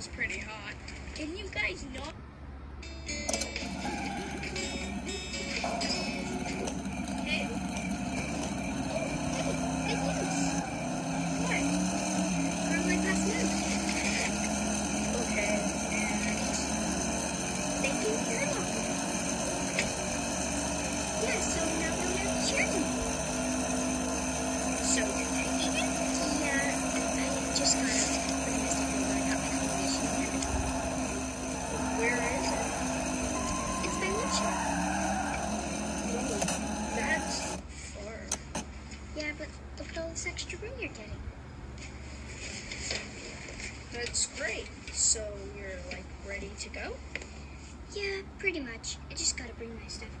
is pretty hot. Can you guys not? That's far. Yeah, but look at all this extra room you're getting. That's great. So you're like ready to go? Yeah, pretty much. I just gotta bring my stuff over.